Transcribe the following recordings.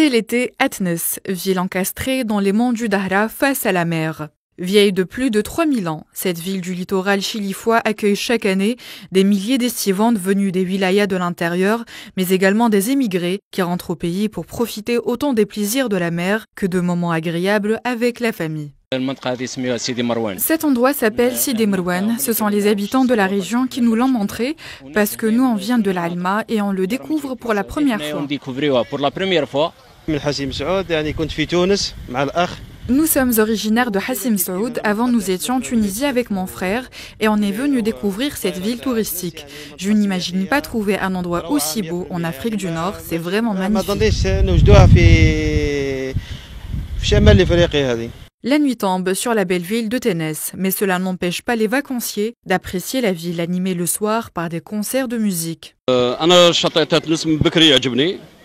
C'est l'été à ville encastrée dans les monts du Dahra face à la mer. Vieille de plus de 3000 ans, cette ville du littoral chilifois accueille chaque année des milliers d'estivantes venues des wilayas de l'intérieur, mais également des émigrés qui rentrent au pays pour profiter autant des plaisirs de la mer que de moments agréables avec la famille. Cet endroit s'appelle Sidi Marwan. Ce sont les habitants de la région qui nous l'ont montré parce que nous on vient de l'Alma et on le découvre pour la première fois. Nous sommes originaires de Hassim Saoud. Avant, nous étions en Tunisie avec mon frère et on est venu découvrir cette ville touristique. Je n'imagine pas trouver un endroit aussi beau en Afrique du Nord. C'est vraiment magnifique. La nuit tombe sur la belle ville de Ténès, mais cela n'empêche pas les vacanciers d'apprécier la ville animée le soir par des concerts de musique. Euh,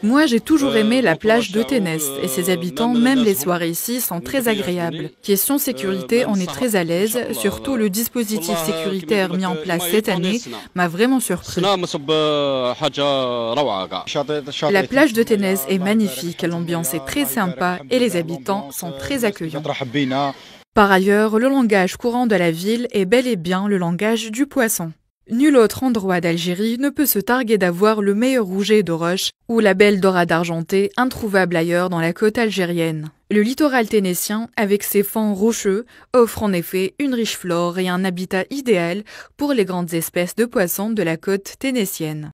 moi, j'ai toujours aimé la plage de Ténès et ses habitants, même les soirées ici, sont très agréables. Question sécurité, on est très à l'aise, surtout le dispositif sécuritaire mis en place cette année m'a vraiment surpris. La plage de Ténès est magnifique, l'ambiance est très sympa et les habitants sont très accueillants. Par ailleurs, le langage courant de la ville est bel et bien le langage du poisson. Nul autre endroit d'Algérie ne peut se targuer d'avoir le meilleur rouget de roche ou la belle dorade argentée introuvable ailleurs dans la côte algérienne. Le littoral ténétien, avec ses fonds rocheux, offre en effet une riche flore et un habitat idéal pour les grandes espèces de poissons de la côte ténétienne.